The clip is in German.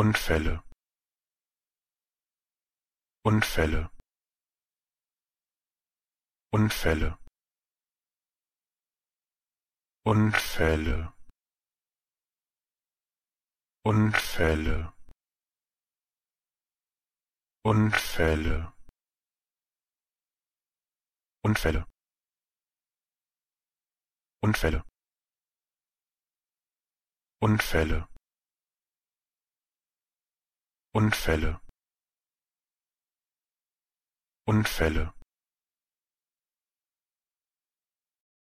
unfälle. Unfälle. Unfälle. Unfälle. Unfälle. Unfälle. Unfälle. Unfälle. Unfälle unfälle.